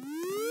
Woo!